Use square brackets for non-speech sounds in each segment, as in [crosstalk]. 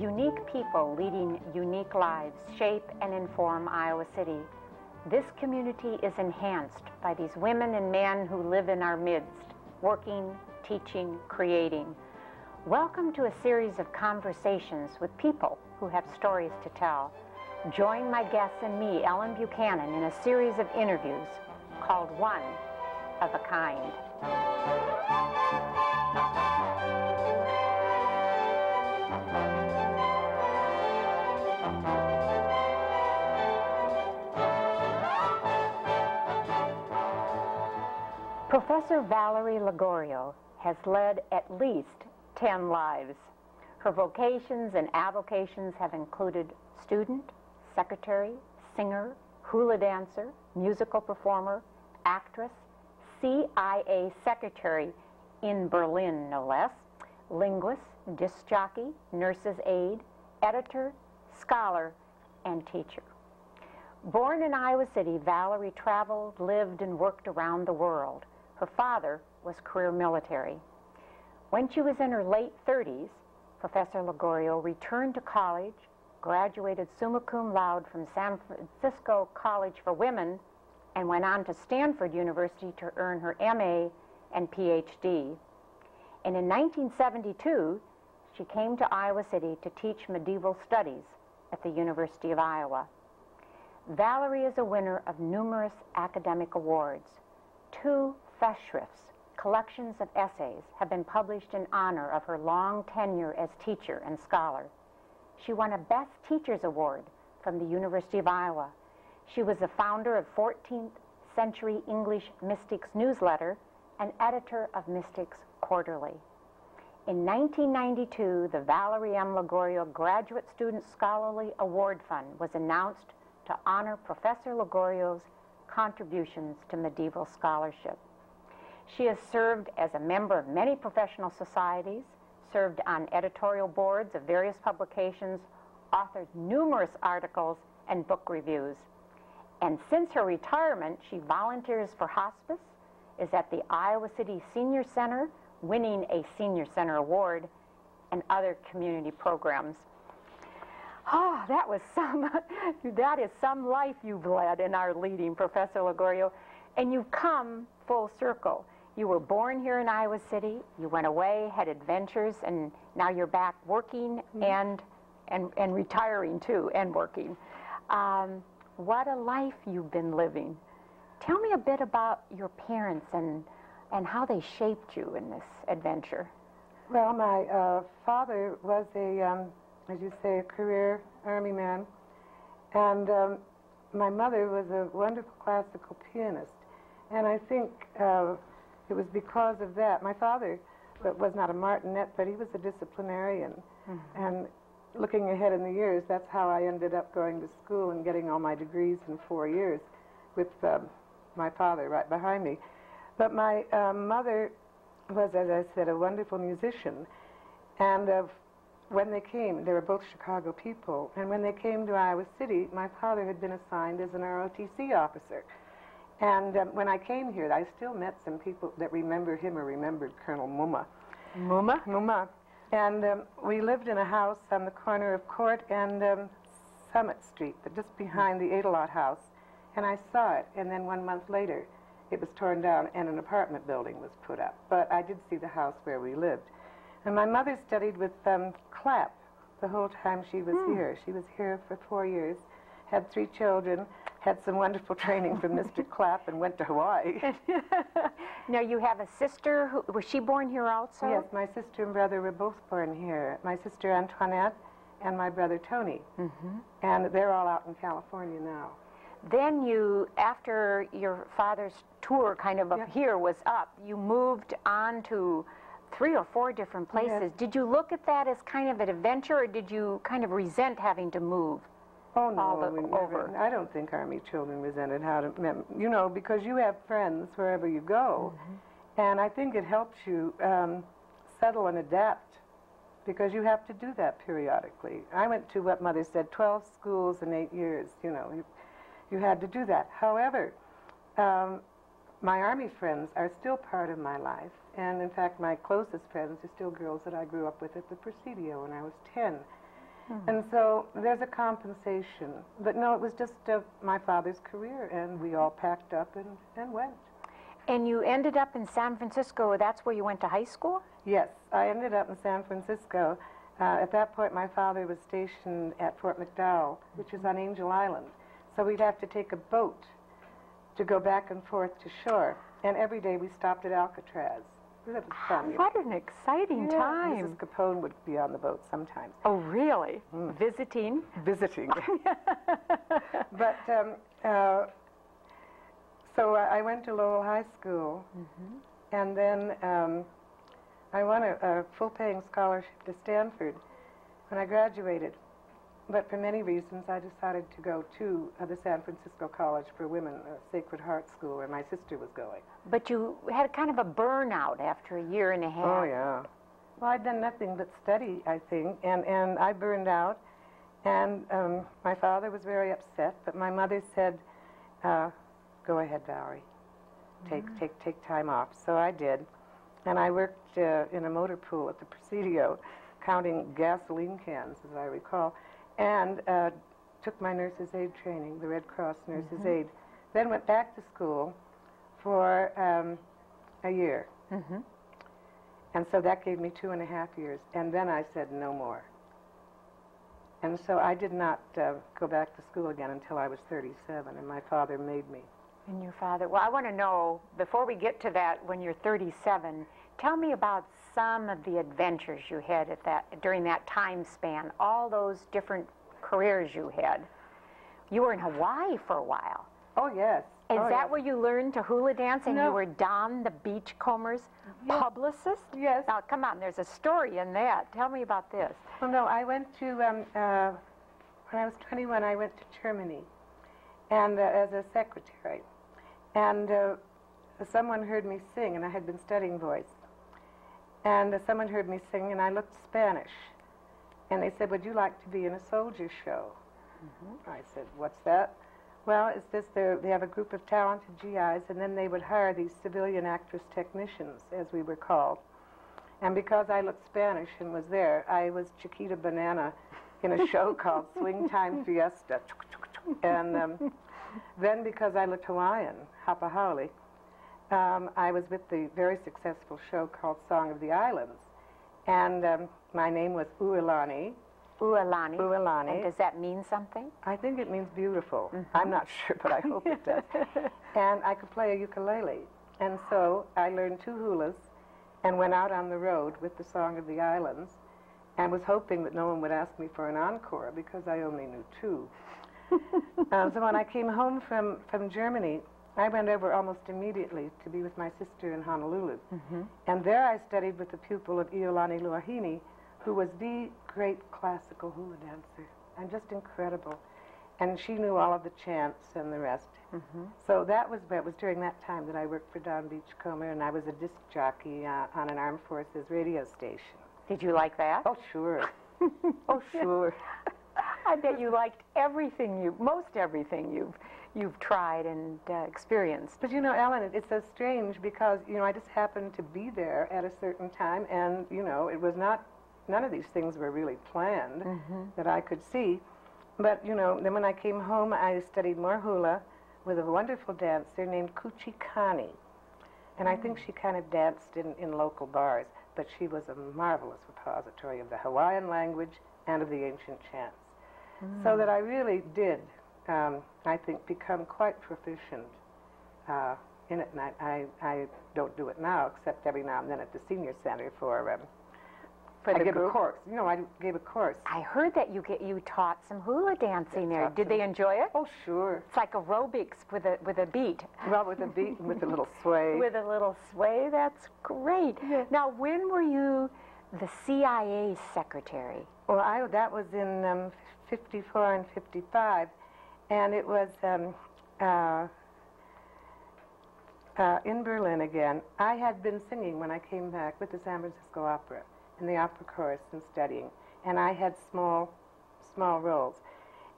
Unique people leading unique lives shape and inform Iowa City. This community is enhanced by these women and men who live in our midst, working, teaching, creating. Welcome to a series of conversations with people who have stories to tell. Join my guests and me, Ellen Buchanan, in a series of interviews called One of a Kind. Professor Valerie Lagorio has led at least 10 lives. Her vocations and avocations have included student, secretary, singer, hula dancer, musical performer, actress, CIA secretary in Berlin, no less, linguist, disc jockey, nurse's aide, editor, scholar, and teacher. Born in Iowa City, Valerie traveled, lived, and worked around the world. Her father was career military. When she was in her late 30s, Professor Lagorio returned to college, graduated summa cum laude from San Francisco College for Women, and went on to Stanford University to earn her MA and PhD. And in 1972, she came to Iowa City to teach medieval studies at the University of Iowa. Valerie is a winner of numerous academic awards. Two Festschrifts, collections of essays, have been published in honor of her long tenure as teacher and scholar. She won a Best Teachers Award from the University of Iowa. She was the founder of 14th Century English Mystics newsletter and editor of Mystics Quarterly. In 1992, the Valerie M. Lagorio Graduate Student Scholarly Award Fund was announced to honor Professor Lagorio's contributions to medieval scholarship. She has served as a member of many professional societies, served on editorial boards of various publications, authored numerous articles and book reviews. And since her retirement, she volunteers for hospice, is at the Iowa City Senior Center, winning a Senior Center Award, and other community programs. Oh, that was some, [laughs] that is some life you've led in our leading, Professor Lagorio. And you've come full circle. You were born here in Iowa City. You went away, had adventures, and now you're back working mm -hmm. and, and, and retiring too, and working. Um, what a life you've been living. Tell me a bit about your parents and, and how they shaped you in this adventure. Well, my uh, father was a, um, as you say, a career Army man. And um, my mother was a wonderful classical pianist. And I think uh, it was because of that. My father was not a martinet, but he was a disciplinarian. Mm -hmm. And looking ahead in the years, that's how I ended up going to school and getting all my degrees in four years with um, my father right behind me. But my um, mother was, as I said, a wonderful musician. And uh, when they came, they were both Chicago people, and when they came to Iowa City, my father had been assigned as an ROTC officer. And um, when I came here, I still met some people that remembered him or remembered Colonel Mumma. Mumma? Mumma. And um, we lived in a house on the corner of Court and um, Summit Street, just behind the Adelot House. And I saw it, and then one month later, it was torn down and an apartment building was put up. But I did see the house where we lived. And my mother studied with um, Clapp the whole time she was hmm. here. She was here for four years, had three children, had some wonderful [laughs] training from Mr. Clapp and went to Hawaii. [laughs] now you have a sister, who, was she born here also? Yes, my sister and brother were both born here. My sister Antoinette and my brother Tony. Mm -hmm. And they're all out in California now. Then you, after your father's tour kind of up yeah. here was up, you moved on to three or four different places. Yes. Did you look at that as kind of an adventure or did you kind of resent having to move? Oh, no, the, we never, I don't think Army children resented how to, you know, because you have friends wherever you go. Mm -hmm. And I think it helps you um, settle and adapt because you have to do that periodically. I went to what Mother said, 12 schools in eight years. You know, you, you had to do that. However, um, my Army friends are still part of my life. And in fact, my closest friends are still girls that I grew up with at the Presidio when I was 10. And so there's a compensation. But no, it was just uh, my father's career, and we all packed up and, and went. And you ended up in San Francisco. That's where you went to high school? Yes, I ended up in San Francisco. Uh, at that point, my father was stationed at Fort McDowell, which is on Angel Island. So we'd have to take a boat to go back and forth to shore. And every day we stopped at Alcatraz. That was fun. you. What an exciting Yeah, time. Mrs. Capone would be on the boat sometimes, Oh, really? Visiting? visiting. [laughs] but um, uh, so I went to Lowell High School, and then um, I won a, a full-paying scholarship to Stanford when I graduated. But for many reasons, I decided to go to uh, the San Francisco College for Women, uh, Sacred Heart School, where my sister was going. But you had kind of a burnout after a year and a half. Oh yeah. Well, I'd done nothing but study, I think, and and I burned out, and um, my father was very upset. But my mother said, uh, "Go ahead, Valerie. Take take take time off." So I did, and I worked uh, in a motor pool at the Presidio, counting gasoline cans, as I recall, and uh, took my nurse's aid training, the Red Cross nurse's aid. Then went back to school for um, a year. hmm And so that gave me two and a half years. And then I said no more. And so I did not uh, go back to school again until I was 37, and my father made me. And your father. Well, I want to know, before we get to that, when you're 37, tell me about some of the adventures you had at that during that time span, all those different careers you had. You were in Hawaii for a while. Oh, yes. Is oh, that yes. where you learned to hula dance and you were Don the Beachcombers Yes. publicist? Yes. Now, come on, there's a story in that. Tell me about this. Well, no, I went to, um, uh, when I was 21, I went to Germany and uh, as a secretary. And uh, someone heard me sing, and I had been studying voice. And uh, someone heard me sing, and I looked Spanish. And they said, Would you like to be in a soldier show? I said, What's that? Well, it's this they're- they have a group of talented GIs, and then they would hire these civilian actress technicians, as we were called. And because I looked Spanish and was there, I was Chiquita Banana in a show [laughs] called Swing Time Fiesta. And um, then because I looked Hawaiian, Hapa Haole, um, I was with the very successful show called Song of the Islands. And um, my name was Uilani. Ualani. Uilani. And does that mean something? I think it means beautiful. I'm not sure, but I [laughs] hope it does. and I could play a ukulele. And so I learned two hulas and went out on the road with the Song of the Islands and was hoping that no one would ask me for an encore because I only knew two. [laughs] um, so when I came home from, from Germany, I went over almost immediately to be with my sister in Honolulu. And there I studied with the pupil of Iolani Luahini, who was the great classical hula dancer, and just incredible. And she knew all of the chants and the rest. So that was, it was during that time that I worked for Don Beachcomber, and I was a disc jockey uh, on an armed forces radio station. Did you like that? Oh, sure. [laughs] oh, sure. [laughs] I bet you liked everything you, most everything you've, you've tried and uh, experienced. But you know, Ellen, it- it's so strange because, you know, I just happened to be there at a certain time, and, you know, it was not, none of these things were really planned that I could see. But, you know, then when I came home, I studied more hula with a wonderful dancer named Kuchi Kani. And I think she kind of danced in, in local bars, but she was a marvelous repository of the Hawaiian language and of the ancient chants. So that I really did, um, I think, become quite proficient uh, in it. And I, I, I don't do it now, except every now and then at the senior center for, um, For I the give a course. You know, I gave a course. I heard that you get you taught some hula dancing there. Did they enjoy it? Oh, sure. It's like aerobics with a with a beat. Well, with a beat and with a little sway. [laughs] With a little sway, that's great. Now, when were you the CIA secretary? Well, I, that was in um, 54 and 55, and it was um, uh, uh, in Berlin again. I had been singing when I came back with the San Francisco Opera, in the opera chorus and studying. And I had small, small roles.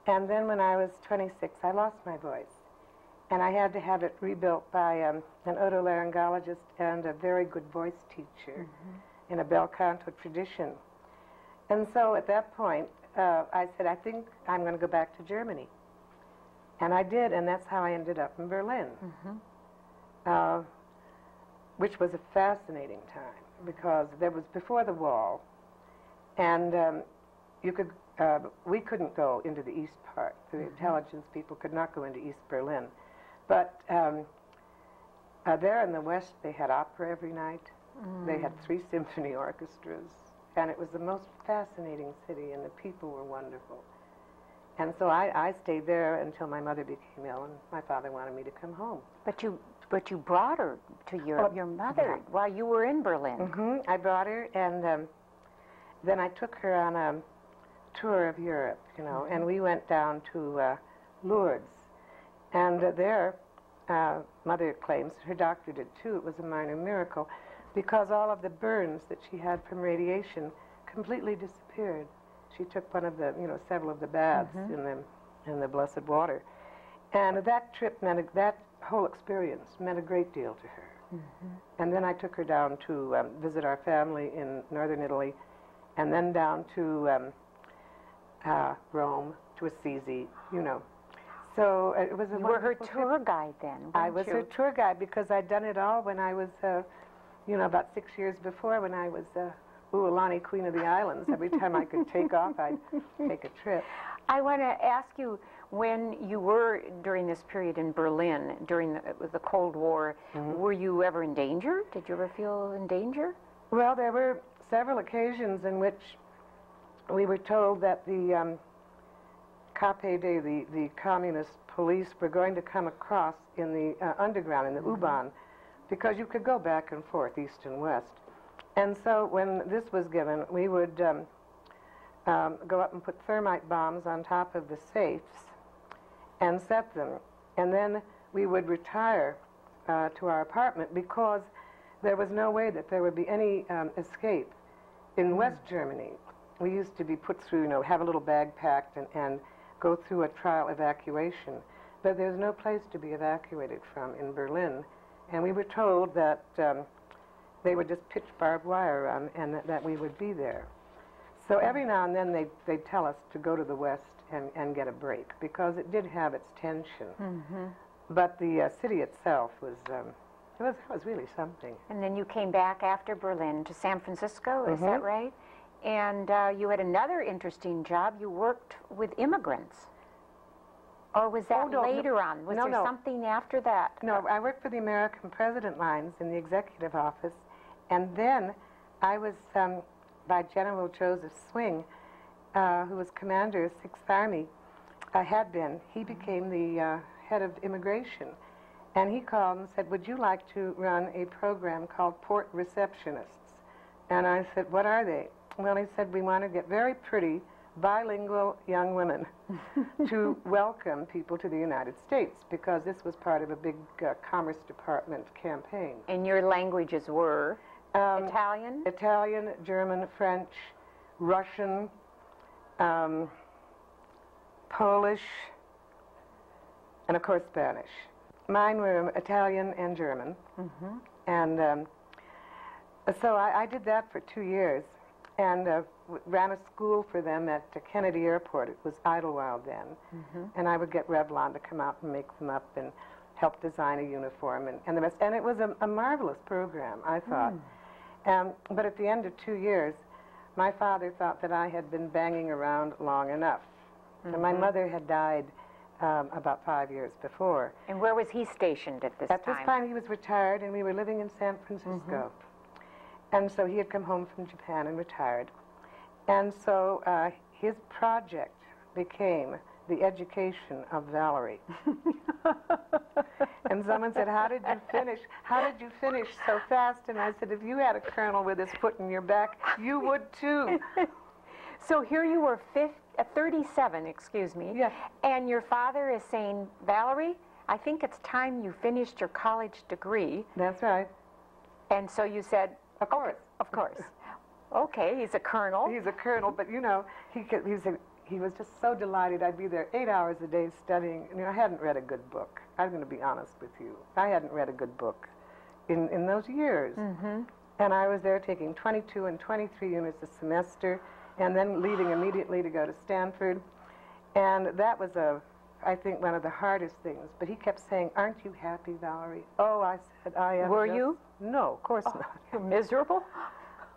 And then when I was 26, I lost my voice. And I had to have it rebuilt by um, an otolaryngologist and a very good voice teacher in a bel canto tradition. And so at that point, uh, I said, I think I'm going to go back to Germany. And I did, and that's how I ended up in Berlin, uh, which was a fascinating time because there was before the wall, and um, you could, uh, we couldn't go into the east part. The intelligence people could not go into East Berlin, but um, uh, there in the west, they had opera every night. They had three [laughs] symphony orchestras, and it was the most fascinating city, and the people were wonderful. And so I, I stayed there until my mother became ill, and my father wanted me to come home. But you, but you brought her to your Oh, your mother, yeah. while you were in Berlin. hmm I brought her, and um, then I took her on a tour of Europe, you know, and we went down to uh, Lourdes. And uh, there, uh, mother claims, her doctor did too, it was a minor miracle, because all of the burns that she had from radiation completely disappeared. She took one of the, you know, several of the baths in the in the blessed water, and that trip meant a, that whole experience meant a great deal to her. And then I took her down to um, visit our family in northern Italy, and then down to um, uh, Rome, to Assisi, you know. So uh, it was a You were her wonderful trip. tour guide then. I was you? her tour guide because I'd done it all when I was, uh, you know, about six years before when I was uh, Uolani, Queen of the Islands. Every time I could take off, I'd take a trip. [laughs] I want to ask you when you were during this period in Berlin during the, the Cold War, Mm-hmm. were you ever in danger? Did you ever feel in danger? Well, there were several occasions in which we were told that the um, KPD, the, the communist police, were going to come across in the uh, underground, in the U-Bahn, because you could go back and forth, east and west. And so when this was given, we would um, um, go up and put thermite bombs on top of the safes and set them. And then we would retire uh, to our apartment because there was no way that there would be any um, escape. In West Germany, we used to be put through, you know, have a little bag packed and, and go through a trial evacuation. But there's no place to be evacuated from in Berlin. And we were told that um, they would just pitch barbed wire on and that, that we would be there. So every now and then they'd, they'd tell us to go to the West and, and get a break because it did have its tension. But the uh, city itself was, um, it was, it was really something. And then you came back after Berlin to San Francisco, is that Mhm. right? And uh, you had another interesting job. You worked with immigrants. Or was that Oh, no, no. later on? Was No, there something after that? No, I worked for the American President Lines in the executive office, and then I was um, by General Joseph Swing, uh, who was commander of Sixth Army. I had been. He became the uh, head of immigration, and he called and said, "Would you like to run a program called Port Receptionists?" And I said, "What are they?" Well, he said, "We want to get very pretty." Bilingual young women [laughs] to welcome people to the United States because this was part of a big uh, Commerce Department campaign. And your languages were Um, Italian? Italian, German, French, Russian, um, Polish, and of course Spanish. Mine were Italian and German. And um, so I, I did that for two years and uh, ran a school for them at uh, Kennedy Airport. It was Idlewild then. And I would get Revlon to come out and make them up and help design a uniform and, and the rest. And it was a, a marvelous program, I thought. Um, but at the end of two years, my father thought that I had been banging around long enough. And my mother had died um, about five years before. And where was he stationed at this At time? this time, he was retired, and we were living in San Francisco. And so he had come home from Japan and retired. And so uh, his project became the education of Valerie. [laughs] and someone said, How did you finish? How did you finish so fast? And I said, If you had a colonel with his foot in your back, you would too. [laughs] So here you were fif- uh, 37, excuse me. Yes. And your father is saying, Valerie, I think it's time you finished your college degree. That's right. And so you said, Of course. of course. Okay, he's a colonel. He's a colonel, but you know, he he's a, he was just so delighted I'd be there eight hours a day studying. You know, I hadn't read a good book. I'm going to be honest with you. I hadn't read a good book in, in those years. Mm-hmm. And I was there taking 22 and 23 units a semester and then leaving immediately to go to Stanford. And that was a, I think, one of the hardest things. But he kept saying, aren't you happy, Valerie? Oh, I said, I am. Were just-" you? No, of course not. [laughs] You're miserable?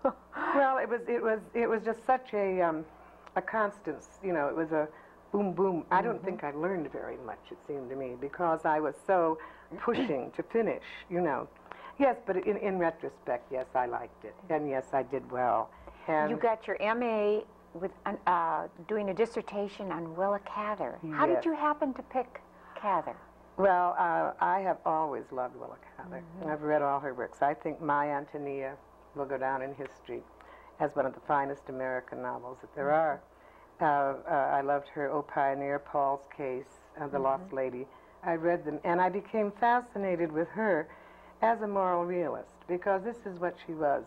Well, it was it was it was just such a um, a constant. You know, it was a boom boom. I don't think I learned very much. It seemed to me because I was so pushing to finish. You know, yes, but in in retrospect, yes, I liked it, and yes, I did well. And You got your MA with uh, doing a dissertation on Willa Cather. How did you happen to pick Cather? well, uh, I have always loved Willa Cather. I've read all her works. I think My Antonia will go down in history as one of the finest American novels that there are. Uh, uh, I loved her O Pioneer, Paul's Case, uh, The Lost Lady. I read them, and I became fascinated with her as a moral realist because this is what she was.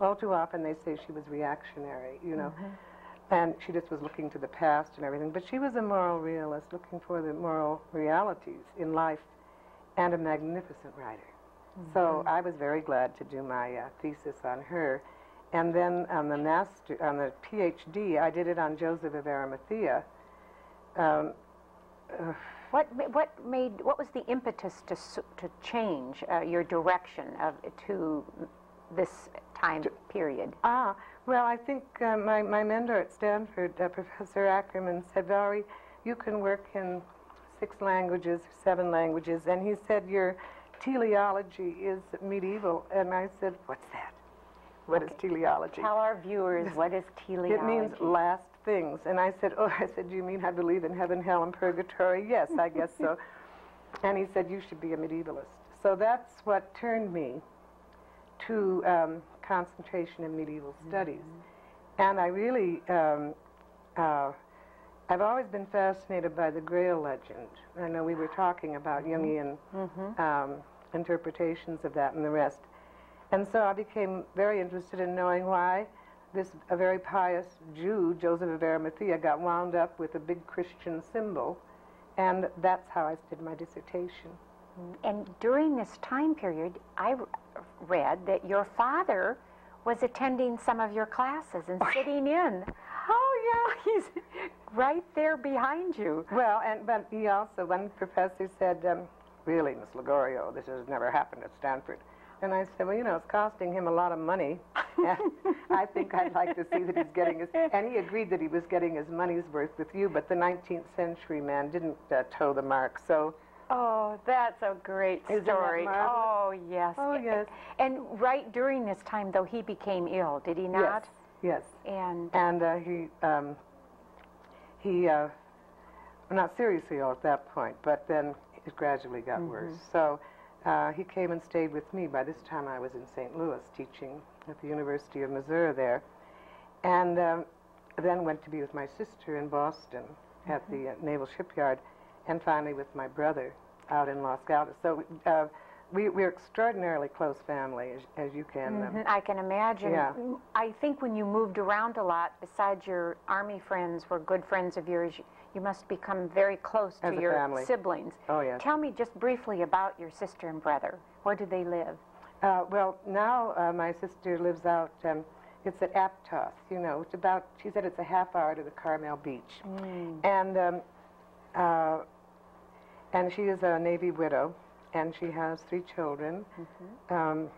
All too often they say she was reactionary, you know, and she just was looking to the past and everything. But she was a moral realist, looking for the moral realities in life, and a magnificent writer. So I was very glad to do my uh, thesis on her. And then on the master, on the PhD, I did it on Joseph of Arimathea. Um, uh, What, what made, what was the impetus to, to change uh, your direction of, to this time period? ah, well, I think uh, my, my mentor at Stanford, uh, Professor Ackerman, said, Valerie, you can work in six languages, seven languages. And he said, your teleology is medieval. And I said, what's that? What is teleology? Tell our viewers what is teleology. It means last things. And I said, Oh, I said, Do you mean I believe in heaven, hell, and purgatory? Yes, I guess so. [laughs] And he said, You should be a medievalist. So that's what turned me to um, concentration in medieval studies. And I really, um, uh, I've always been fascinated by the Grail legend. I know we were talking about Jungian um, interpretations of that and the rest. And so I became very interested in knowing why this a very pious Jew, Joseph of Arimathea, got wound up with a big Christian symbol. And that's how I did my dissertation. And during this time period, I read that your father was attending some of your classes and [laughs] sitting in. Oh, yeah, [laughs] he's right there behind you. Well, and but he also, one professor said, um, really, Miss Lagorio, this has never happened at Stanford. And I said, well, you know, it's costing him a lot of money. [laughs] I think I'd like to see that he's getting his, and he agreed that he was getting his money's worth with you, but the 19th century man didn't uh, toe the mark. So, Oh, that's a great story. Oh, yes. Oh, yes. And right during this time, though, he became ill, did he not? yes, yes. And And uh, he, um, he, uh, not seriously ill at that point, but then it gradually got worse. So uh, he came and stayed with me. By this time, I was in St. Louis teaching at the University of Missouri there, and um, then went to be with my sister in Boston at the uh, Naval Shipyard, and finally with my brother out in Los Gatos. So uh, we, we're extraordinarily close family, as, as you can. um, Mhm, I can imagine. Yeah. Mm, I think when you moved around a lot, besides your army friends were good friends of yours, you- must become very close to As your family. siblings. Oh, yes. Tell me just briefly about your sister and brother. Where do they live? Uh, well, now uh, my sister lives out. Um, it's at Aptos. You know, it's about. She said it's a half hour to the Carmel Beach, and um, uh, and she is a Navy widow, and she has three children. Um,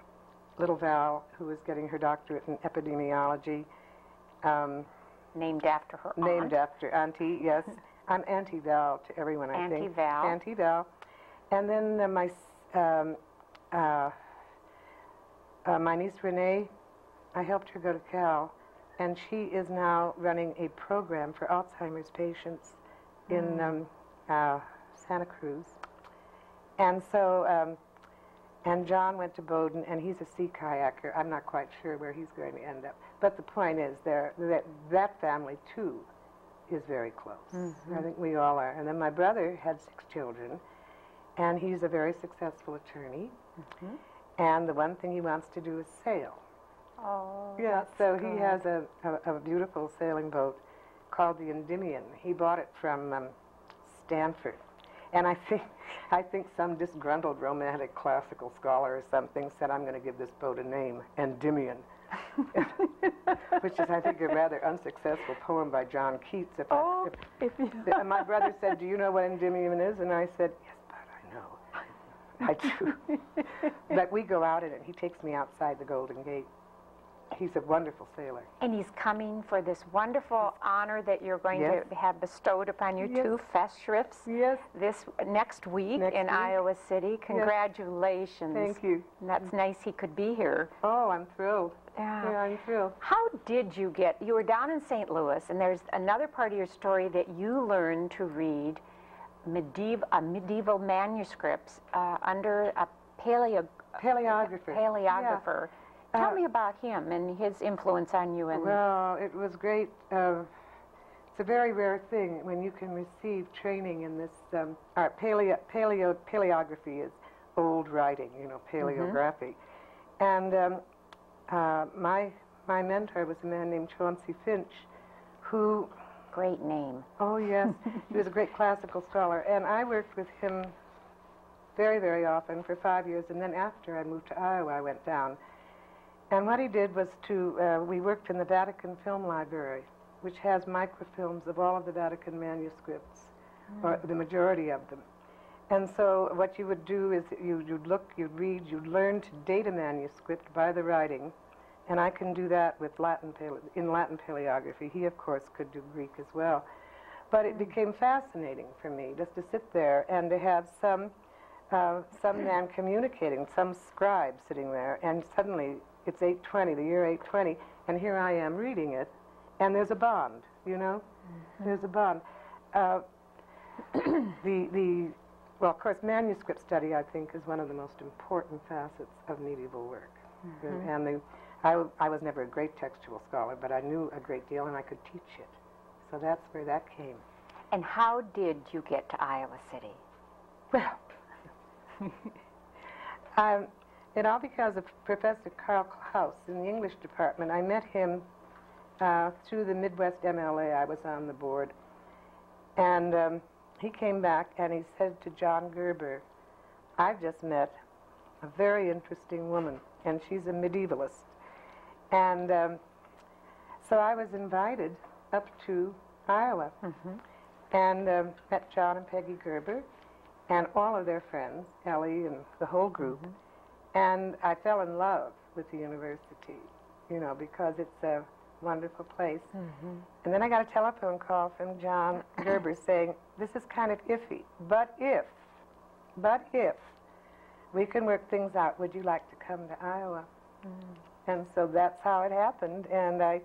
little Val, who is getting her doctorate in epidemiology, um, Named after her named aunt. after Auntie. Yes, [laughs] I'm Auntie Val to everyone. I Auntie think Val. Auntie Val, and then uh, my um, uh, uh, my niece Renee. I helped her go to Cal, and she is now running a program for Alzheimer's patients in um, uh, Santa Cruz. And so, um, and John went to Bowdoin, and he's a sea kayaker. I'm not quite sure where he's going to end up. But the point is, there that that family too is very close. I think we all are. And then my brother had six children, and he's a very successful attorney. And the one thing he wants to do is sail. Oh, Yeah, so good. he has a, a, a beautiful sailing boat called the Endymion. He bought it from um, Stanford. And I think, I think some disgruntled romantic classical scholar or something said, I'm going to give this boat a name, Endymion. [laughs] Which is, I think, a rather unsuccessful poem by John Keats. If I- Oh, if- if and my brother said, Do you know what Endymion is? And I said, Yes, but I know. I do. [laughs] but we go out in it. He takes me outside the Golden Gate. He's a wonderful sailor. And he's coming for this wonderful honor that you're going Yes. to have bestowed upon you, Yes. two Festschrifts, Yes. this next week Next in week. Iowa City. Congratulations. Thank you. And that's nice he could be here. Oh, I'm thrilled. Yeah. Yeah, I'm thrilled. How did you get, you were down in St. Louis, and there's another part of your story that you learned to read medieval, uh, medieval manuscripts uh, under a paleo, Paleographer. paleographer. Tell Uh, me about him and his influence on you. And Well, it was great. Uh, it's a very rare thing when you can receive training in this. Um, art. paleo, paleo, paleography is old writing, you know, paleography. And um, uh, my my mentor was a man named Chauncey Finch, who great name. Oh, yes. [laughs] he was a great classical scholar. And I worked with him very, very often for five years. And then after I moved to Iowa, I went down. And what he did was to, uh, we worked in the Vatican Film Library, which has microfilms of all of the Vatican manuscripts, or the majority of them. And so what you would do is you, you'd look, you'd read, you'd learn to date a manuscript by the writing. And I can do that with Latin pale- in Latin paleography. He, of course, could do Greek as well. But it became fascinating for me just to sit there and to have some uh, some man communicating, some scribe sitting there, and suddenly it's 820, the year 820, and here I am reading it, and there's a bond, you know? There's a bond. Uh, [clears throat] the, the, well, of course, manuscript study, I think, is one of the most important facets of medieval work. And the, I, w- I was never a great textual scholar, but I knew a great deal and I could teach it. So that's where that came. And how did you get to Iowa City? Well, [laughs] um, it all because of Professor Carl Klaus in the English department. I met him uh, through the Midwest MLA. I was on the board. And um, he came back and he said to John Gerber, I've just met a very interesting woman, and she's a medievalist. And um, so I was invited up to Iowa and um, met John and Peggy Gerber and all of their friends, Ellie and the whole group. And I fell in love with the university, you know, because it's a wonderful place. Mm-hmm. And then I got a telephone call from John [clears throat] Gerber saying, this is kind of iffy, but if, but if we can work things out, would you like to come to Iowa? Mm-hmm. And so that's how it happened. And I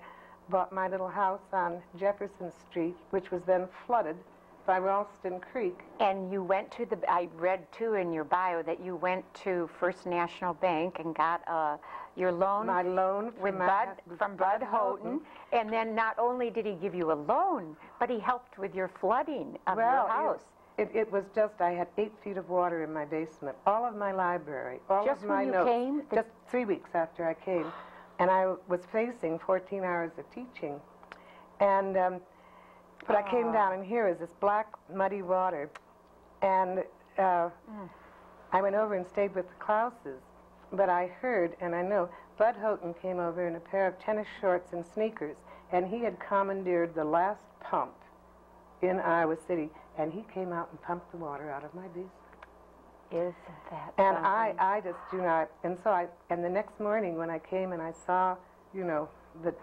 bought my little house on Jefferson Street, which was then flooded by Ralston Creek. And you went to the, I read too in your bio that you went to First National Bank and got uh, your loan My loan with from my Bud, from Bud Houghton. And then not only did he give you a loan, but he helped with your flooding of well, your house. It, it, it was just, I had eight feet of water in my basement, all of my library, all Just of when you notes. came? Just three weeks after I came. And I was facing 14 hours of teaching. And, um, but I came down, and here is this black, muddy water. And uh, I went over and stayed with the Klauses. But I heard, and I know, Bud Houghton came over in a pair of tennis shorts and sneakers, and he had commandeered the last pump in Iowa City, and he came out and pumped the water out of my basement. Isn't that And I, something? I just do not. And so I, and the next morning when I came and I saw, you know, the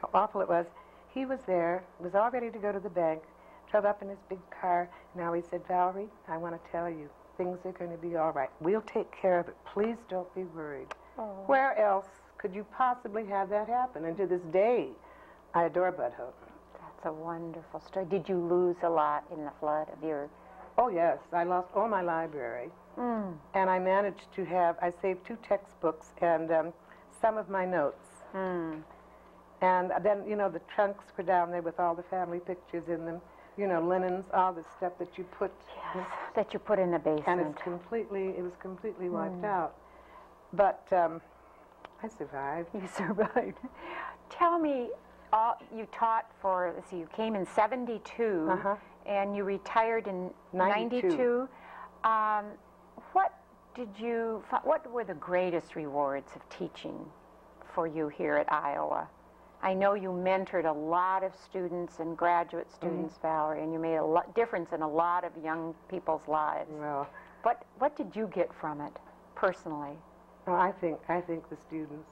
how awful it was, he was there, was all ready to go to the bank, drove up in his big car. Now he said, Valerie, I want to tell you, things are going to be all right. We'll take care of it. Please don't be worried. Oh. Where else could you possibly have that happen? And to this day, I adore Bud Houghton. That's a wonderful story. Did you lose a lot in the flood of your? Oh, yes. I lost all my library. Mm. And I managed to have, I saved two textbooks and um, some of my notes. Mm. And then, you know, the trunks were down there with all the family pictures in them, you know, linens, all the stuff that you put. Yes, that you put in the basement. And it's completely, it was completely wiped out. But um, I survived. You [laughs] survived. Tell me, uh, you taught for, let's see, you came in 72 Uh-huh. and you retired in 92. 92. Um, what did you, what were the greatest rewards of teaching for you here at Iowa? I know you mentored a lot of students and graduate Mm-hmm. students, Valerie, and you made a lot, difference in a lot of young people's lives. Well, What, what did you get from it, personally? well, I think I think the students,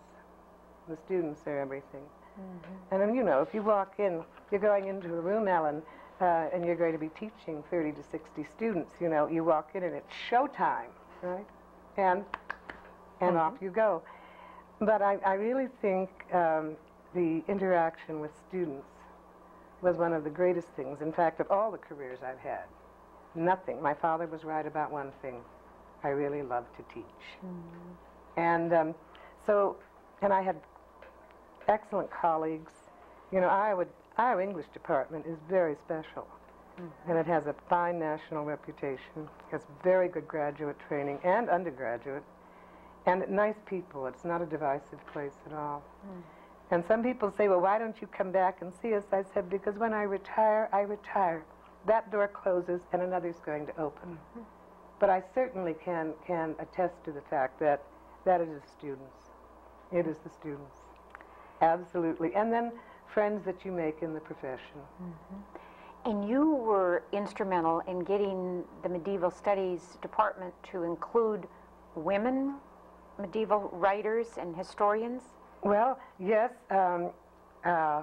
the students are everything. Mm-hmm. And then, you know, if you walk in, you're going into a room, Ellen, uh, and you're going to be teaching 30 to 60 students. You know, you walk in and it's showtime, right? And and off you go. But I, I really think um, the interaction with students was one of the greatest things. In fact, of all the careers I've had, nothing. My father was right about one thing. I really love to teach. Mm. And um, so, and I had excellent colleagues. You know, Iowa, Iowa English department is very special. Mm-hmm. And it has a fine national reputation, has very good graduate training and undergraduate, and nice people. It's not a divisive place at all. Mm. And some people say, well, why don't you come back and see us? I said, because when I retire, I retire. That door closes and another's going to open. Mm-hmm. But I certainly can, can attest to the fact that that is the students. It is the students. Absolutely. And then friends that you make in the profession. Mm-hmm. And you were instrumental in getting the medieval studies department to include women medieval writers and historians. Well, yes, um, uh,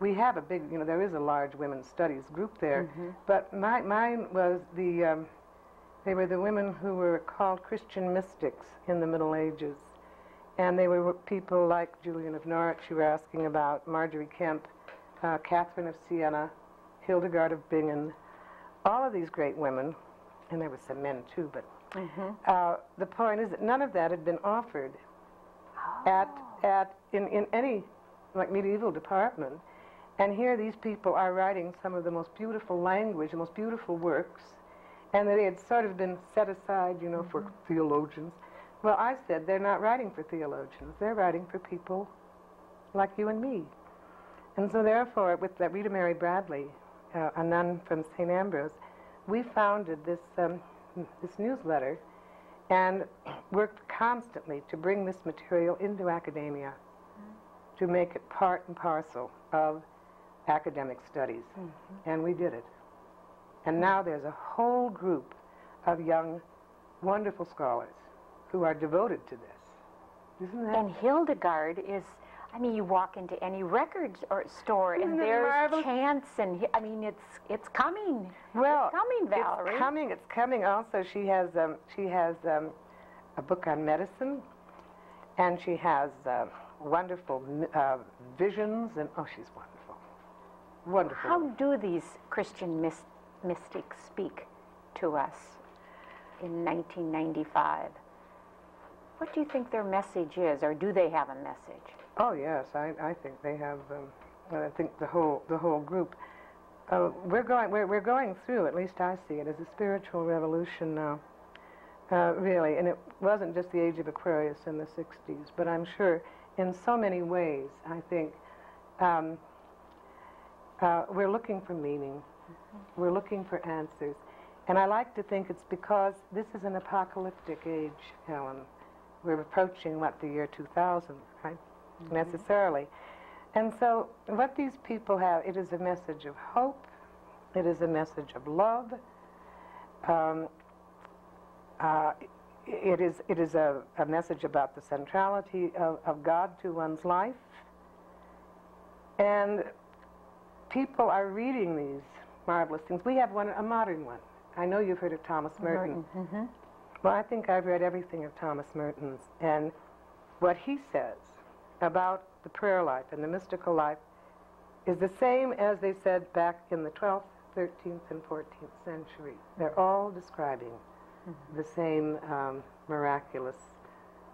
we have a big, you know, there is a large women's studies group there, but my, mine was the, um, they were the women who were called Christian mystics in the Middle Ages. And they were people like Julian of Norwich, you were asking about, Margery Kempe, uh, Catherine of Siena, Hildegard of Bingen, all of these great women, and there were some men too, but uh, the point is that none of that had been offered at, at in, in any like medieval department. And here these people are writing some of the most beautiful language, the most beautiful works, and they had sort of been set aside, you know, for theologians. Well, I said they're not writing for theologians; they're writing for people like you and me. And so, therefore, with that Rita Mary Bradley, uh, a nun from St. Ambrose, we founded this um, this newsletter and worked constantly to bring this material into academia, to make it part and parcel of academic studies. Mm-hmm. And we did it. And now there's a whole group of young, wonderful scholars who are devoted to this. Isn't that? And Hildegard is, I mean, you walk into any record or store Isn't and there's marvelous? chants and, I mean, it's it's coming. Well, it's coming, Valerie. It's coming. It's coming. Also, she has um, she has um, a book on medicine, and she has uh, wonderful uh, visions, and oh, she's wonderful, wonderful. How do these Christian mys- mystics speak to us in 1995? What do you think their message is, or do they have a message? Oh yes, I, I think they have. Um, I think the whole the whole group. Uh, we're going we're, we're going through. At least I see it as a spiritual revolution now. Uh, really, and it wasn't just the age of Aquarius in the '60s, but I'm sure in so many ways. I think um, uh, we're looking for meaning. We're looking for answers, and I like to think it's because this is an apocalyptic age, Ellen. We're approaching what the year 2000, right? Necessarily. And so, what these people have, it is a message of hope, it is a message of love, um, uh, it is, it is a, a message about the centrality of, of God to one's life. And people are reading these marvelous things. We have one, a modern one. I know you've heard of Thomas Merton. Well, I think I've read everything of Thomas Merton's. And what he says about the prayer life and the mystical life is the same as they said back in the 12th, 13th, and 14th century. They're all describing the same um, miraculous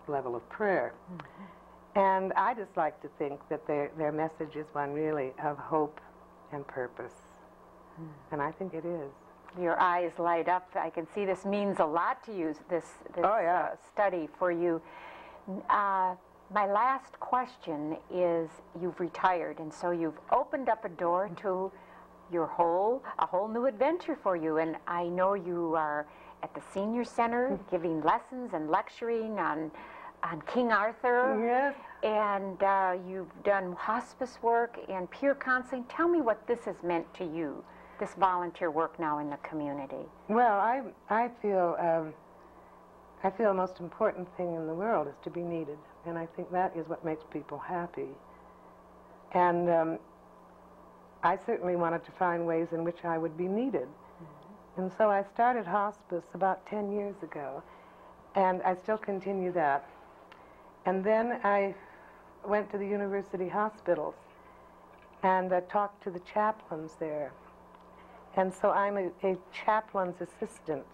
level of prayer. And I just like to think that their, their message is one really of hope and purpose. And I think it is. Your eyes light up. I can see this means a lot to you, this, this Oh, yeah. uh, study for you. Uh, My last question is you've retired and so you've opened up a door to your whole a whole new adventure for you and I know you are at the senior center giving lessons and lecturing on on King Arthur Yes. and uh, you've done hospice work and peer counseling. Tell me what this has meant to you, this volunteer work now in the community. Well, I I feel um, I feel the most important thing in the world is to be needed, and I think that is what makes people happy. And um, I certainly wanted to find ways in which I would be needed, and so I started hospice about ten years ago, and I still continue that. And then I went to the university hospitals and uh, talked to the chaplains there. And so I'm a, a chaplain's assistant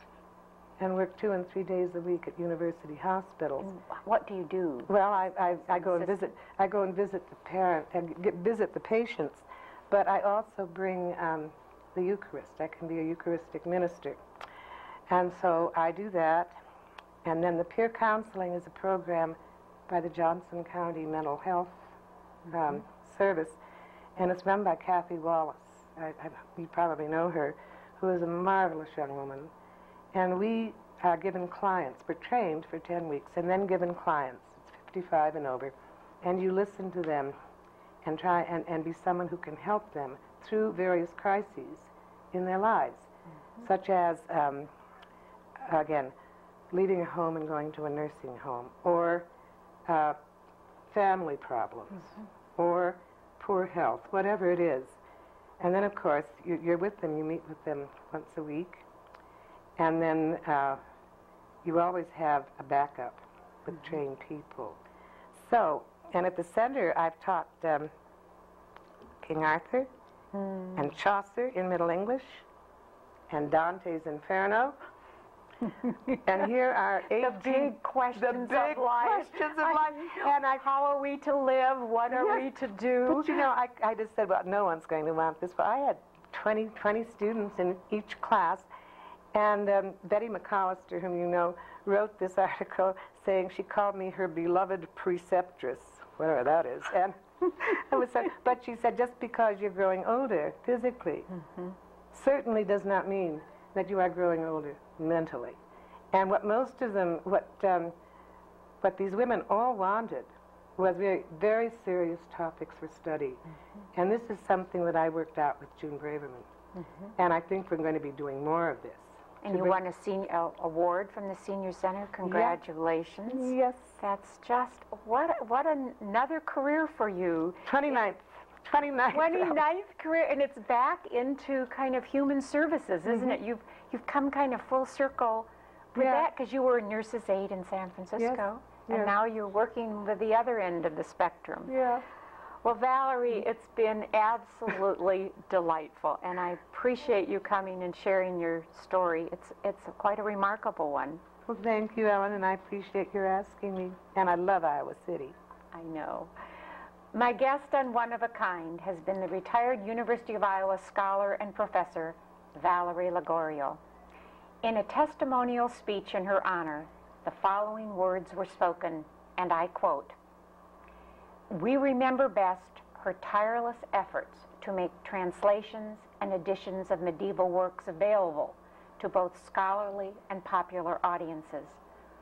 and work two and three days a week at university hospitals. What do you do? Well, I, I, I go and visit. I go and visit the parent and get, visit the patients, but I also bring um, the Eucharist. I can be a Eucharistic minister, and so I do that. And then the peer counseling is a program by the Johnson County Mental Health um, Service, and it's run by Kathy Wallace. I, I, you probably know her, who is a marvelous young woman. And we are given clients. We're trained for 10 weeks and then given clients. It's 55 and over. And you listen to them and try and, and be someone who can help them through various crises in their lives, such as, um, again, leaving a home and going to a nursing home, or uh, family problems, or poor health, whatever it is. And then, of course, you, you're with them. You meet with them once a week. And then uh, you always have a backup with trained people. So, and at the center, I've taught um, King Arthur and Chaucer in Middle English and Dante's Inferno. [laughs] and here are 18 The big questions big of life. questions of I- life. And I How are we to live? What are Yes. we to do? But you know, I, I just said, well, no one's going to want this. But I had 20, 20 students in each class. And um, Betty McAllister, whom you know, wrote this [laughs] article saying she called me her beloved preceptress, whatever that is. And [laughs] it was so, but she said, just because you're growing older physically certainly does not mean that you are growing older mentally. And what most of them, what, um, what these women all wanted was very, very serious topics for study. And this is something that I worked out with June Braverman. And I think we're going to be doing more of this. And you won a senior award from the senior center. Congratulations. Yes. That's just what what an, another career for you. 29th. 29th. 29th career and it's back into kind of human services, isn't it? You've you've come kind of full circle with Yeah. that because you were a nurse's aide in San Francisco. And yes. now you're working with the other end of the spectrum. Yeah. Well, Valerie, it's been absolutely [laughs] delightful, and I appreciate you coming and sharing your story. It's it's quite a remarkable one. Well, thank you, Ellen, and I appreciate your asking me. And I love Iowa City. I know. My guest on One of a Kind has been the retired University of Iowa scholar and professor, Valerie Lagorio. In a testimonial speech in her honor, the following words were spoken, and I quote We remember best her tireless efforts to make translations and editions of medieval works available to both scholarly and popular audiences,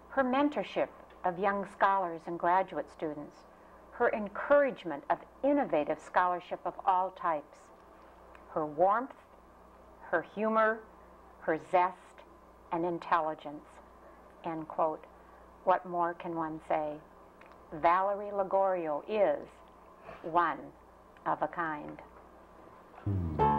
her mentorship of young scholars and graduate students, her encouragement of innovative scholarship of all types, her warmth, her humor, her zest, and intelligence. End quote. What more can one say? Valerie Lagorio is one of a kind. Hmm.